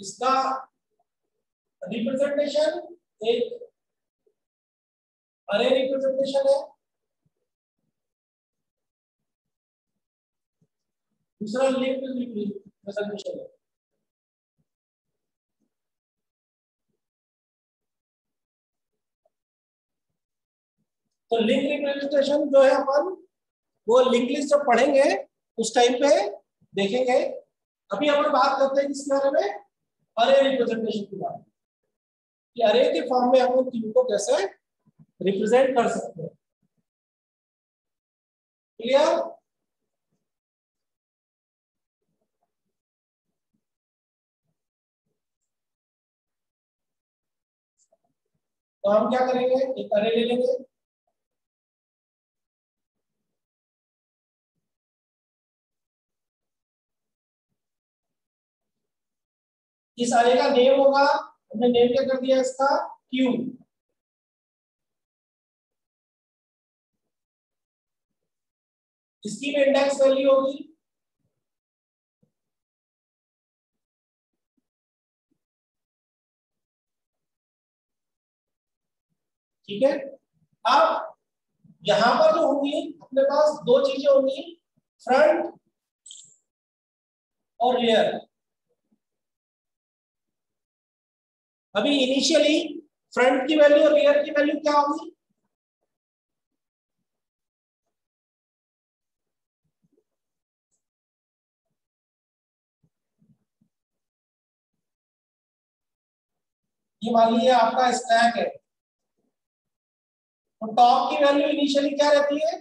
इसका रिप्रेजेंटेशन एक अरे रिप्रेजेंटेशन है। दूसरा लिंक रिप्रेजेंटेशन है। तो लिंक रिप्रेजेंटेशन जो है अपन, वो लिंक लिस्ट जब पढ़ेंगे, उस टाइम पे देखेंगे। अभी अपन बात करते हैं किसके बारे में? अरे रिप्रेजेंटेशन की बात। कि अरे के फॉर्म में हम तीन को कैसे रिप्रेजेंट कर सकते हैं। क्लियर तो हम क्या करेंगे? एक अरे ले लेंगे। इस अरे का नेम होगा, हमने नेम क्या कर दिया इसका? क्यू इसकी भी इंडेक्स वैल्यू होगी? ठीक है? अब यहाँ पर जो होंगी, अपने पास दो चीज़ें होंगी फ्रंट और रियर अभी इनिशियली फ्रंट की वैल्यू और रियर की वैल्यू क्या होगी? ये मान लीजिए आपका स्टैक है। तो टॉप की वैल्यू इनिशियली क्या रहती है?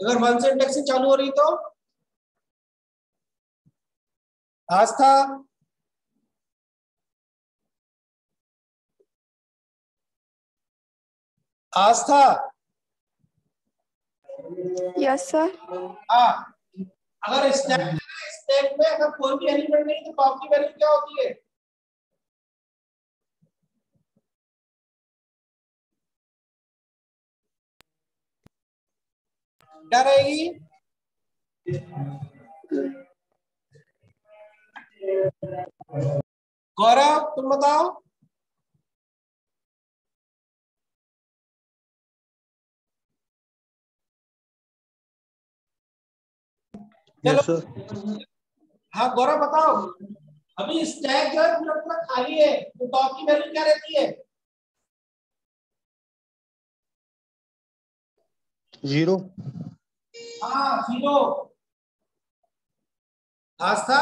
अगर वन से चालू हो रही तो? आस्था आस्था यस सर हाँ। अगर स्टैक स्टैक में अगर कोई भी एलिमेंट नहीं तो टॉप की वैल्यू क्या होती है? क्या रहेगी? गौरव तुम बताओ। चलो। हाँ गौरव बताओ। अभी स्टैक जो है पूरा पूरा खाली है। तो टॉप की वैल्यू क्या रहती है? ज़ीरो हाँ ज़ीरो आस्था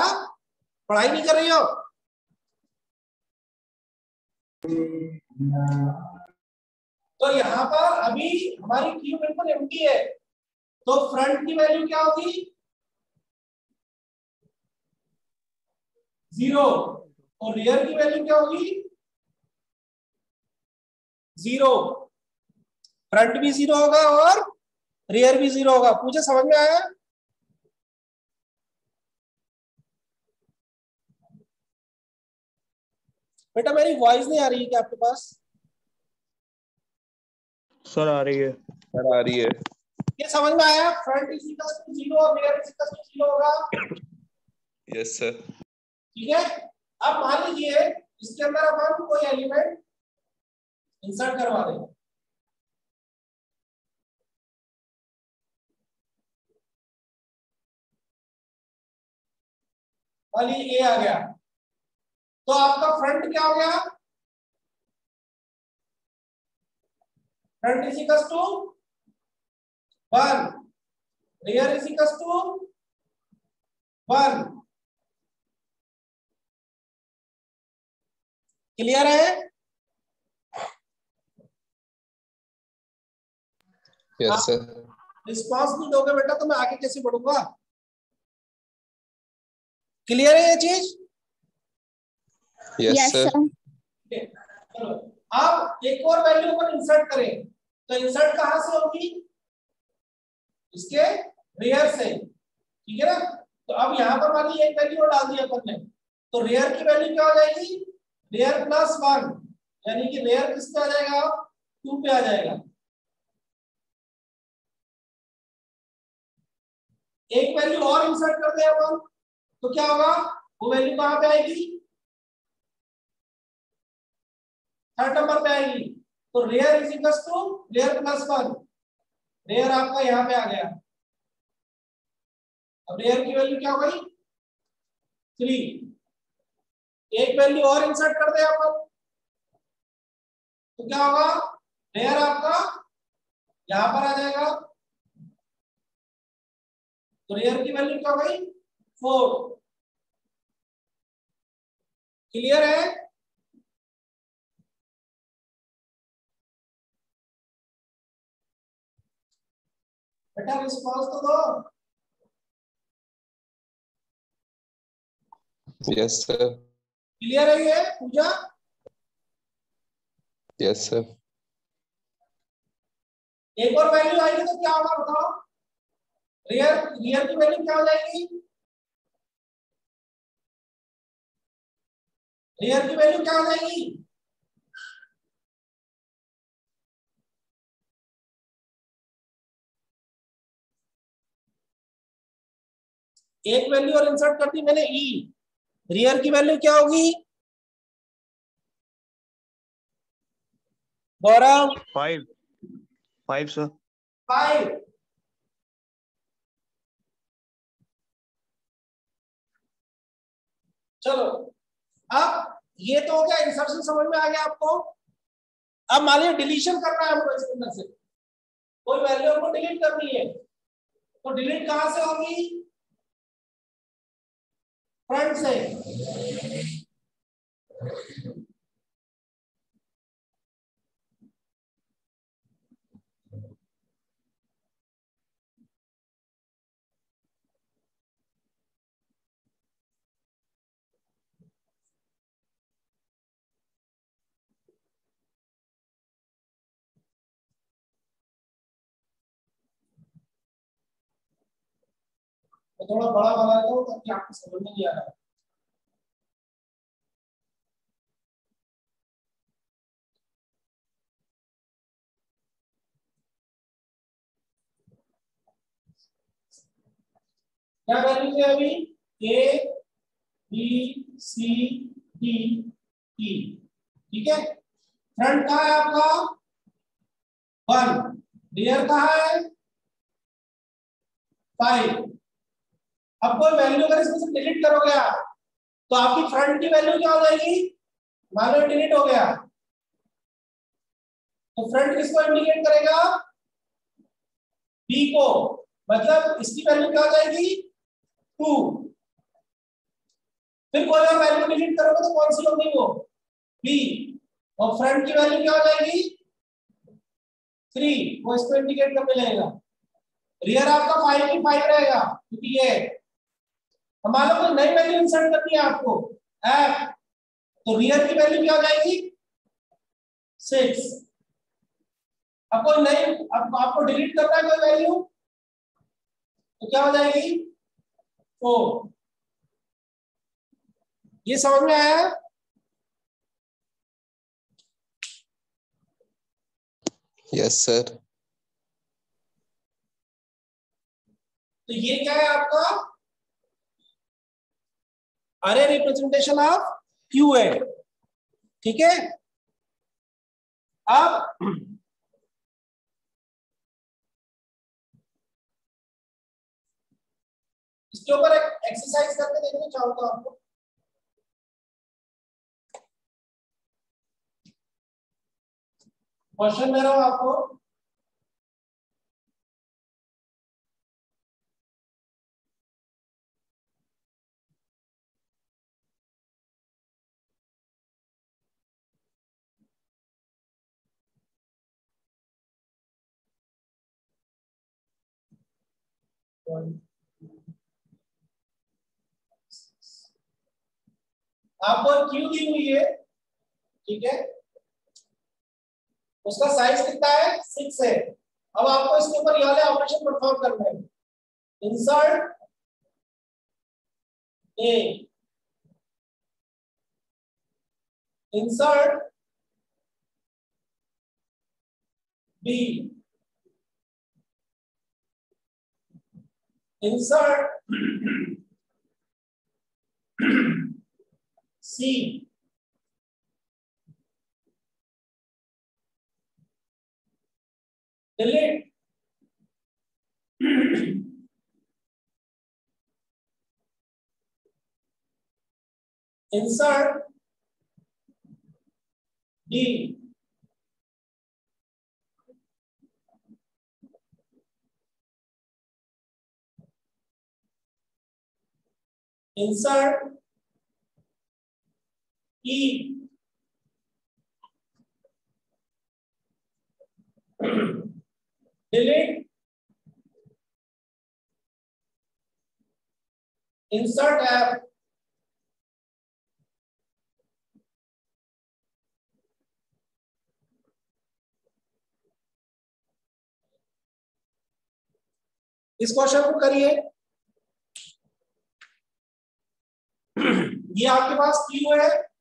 पढ़ाई नहीं कर रही हो? तो यहाँ पर अभी हमारी क्यू बिल्कुल एम्प्टी है। तो फ्रंट की वैल्यू क्या होगी? ज़ीरो और रियर की वैल्यू क्या होगी? ज़ीरो फ्रंट भी ज़ीरो होगा और रियर भी ज़ीरो होगा। पूछे समझ में आया? बेटा मेरी वॉइस नहीं आ रही है क्या आपके पास? सर आ रही है। सर आ रही है। ये समझ में आया? Front is equal to zero और rear is equal to zero होगा। यस सर ठीक है? अब मान लीजिए, इसके अंदर अपन कोई एलिमेंट इंसर्ट करवा दें। ए आ गया। तो आपका फ्रंट क्या हो गया? Front is equal to one rear is equal to one clear है? यस सर रिस्पॉन्स नहीं दोगे बेटा तो मैं आगे कैसे बढ़ूँगा? क्लियर है ये चीज़? यस सर अब एक और वैल्यू को इंसर्ट करें। तो इंसर्ट कहाँ से होगी? इसके रियर से। ठीक है ना? तो अब यहाँ पर मान लीजिए एक वैल्यू और डाल दिया अपन ने। तो रियर की वैल्यू क्या हो जाएगी? रियर प्लस वन यानी कि रियर किस पे आ जाएगा? टू पे आ जाएगा। एक वैल्यू और इंसर्ट कर दे अपन तो क्या होगा? वो वैल्यू कहाँ पे आएगी? थर्ड नंबर पे आएगी। तो rear is equal to rear plus one rear आपका यहाँ पे आ गया। अब रेयर की वैल्यू क्या हो गई? थ्री एक वैल्यू और इंसर्ट कर दे अपन तो क्या होगा? रेयर आपका यहाँ पर आ जाएगा। तो रेयर की वैल्यू क्या गई? फोर क्लियर है? बेटा रिस्पॉन्स तो दो। यस सर क्लियर है ये पूजा? यस सर एक और वैल्यू आएगी तो क्या होगा बताओ? रियल रियल की वैल्यू क्या हो जाएगी? रियल की वैल्यू क्या हो जाएगी? एक वैल्यू और इंसर्ट कर दी मैंने ई रियल की वैल्यू क्या होगी? Gaurav five five sir five चलो अब ये तो हो गया इंसर्शन समझ में आ गया आपको। अब मान लिया डिलीशन करना है हमको इसके अंदर से। कोई वैल्यू हमको डिलीट करनी है तो डिलीट कहाँ से होगी? फ्रंट से तो थोड़ा बड़ा बना देता हूँ ताकि आपको समझ में नहीं आ रहा है। क्या वैल्यू है अभी? A B C D E ठीक है? फ्रंट कहा है आपका? वन रियर कहा है? फाइव अब कोई वैल्यू अगर इसमें से डिलीट करोगे आप तो आपकी फ्रंट की वैल्यू क्या हो जाएगी? मान लो डिलीट हो गया। तो फ्रंट किसको इंडिकेट करेगा? बी को। मतलब इसकी वैल्यू क्या हो जाएगी? टू फिर कोई और वैल्यू डिलीट करोगे तो कौन सी होगी वो? बी और फ्रंट की वैल्यू क्या हो जाएगी? थ्री वो इसको इंडिकेट करने लगेगा। रियर आपका फाइव की फाइव रहेगा, क्योंकि ये हमारा कोई नई वैल्यू इंसर्ट करनी है आपको। एफ़ तो रियर की वैल्यू क्या हो जाएगी? सिक्स अब कोई नई अब आपको डिलीट करना है कोई वैल्यू? तो क्या हो जाएगी? फोर ये समझ में आया? यस सर तो ये क्या है आपका? अरे रिप्रेजेंटेशन ऑफ़ क्यू है ठीक है? अब इसके ऊपर एक एक्सरसाइज करके देखना चाहूँगा आपको। क्वेश्चन दे रहा हूँ आपको। आपको क्यू दी हुई है? ठीक है? उसका साइज़ कितना है? सिक्स है। अब आपको इसके ऊपर ये वाले ऑपरेशन परफॉर्म करना है। Insert A insert B insert C delete insert D insert E delete insert F इस क्वेश्चन को करिए ये आपके पास क्यू है।